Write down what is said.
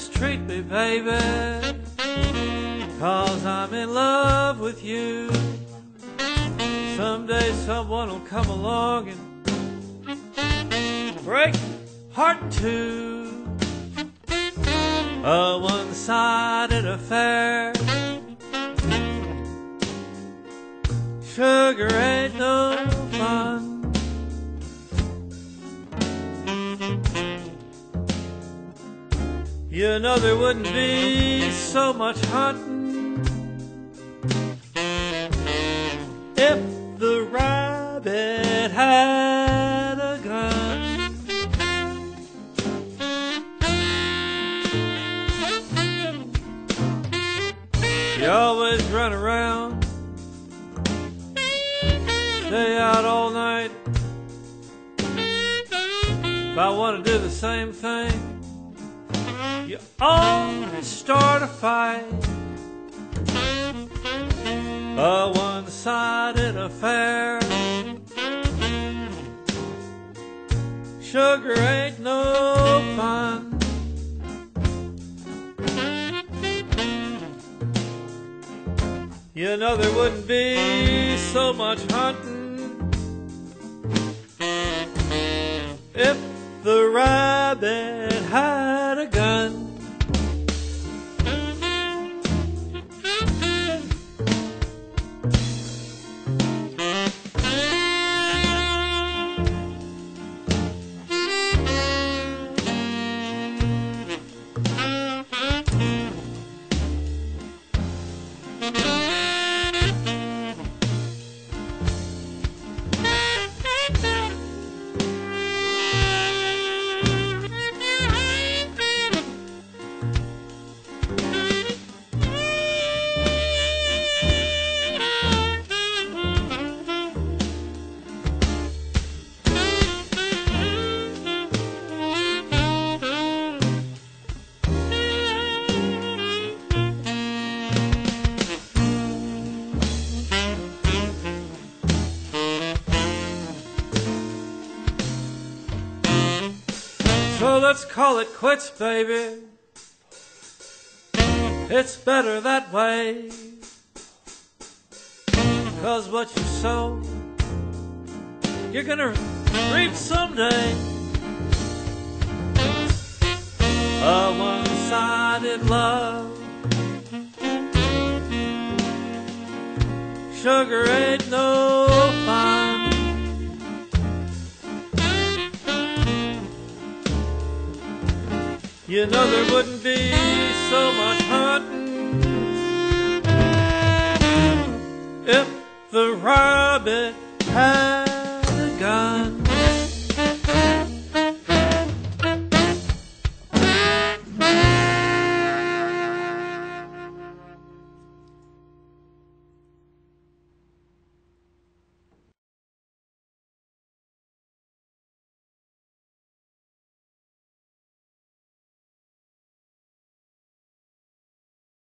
mistreat me, baby. Cause I'm in love with you. Someday someone will come along and break heart two. A one-sided affair. Sugar ain't no You know there wouldn't be so much hunting if the rabbit had a gun. You always run around, stay out all night. If I want to do the same thing, you always start a fight. A one-sided affair. Sugar ain't no fun. You know there wouldn't be so much hunting if the rabbit had a gun. So let's call it quits, baby. It's better that way. Cause what you sow, you're gonna reap someday. A one-sided love. Sugar ain't no You know there wouldn't be so much hunting if the rabbit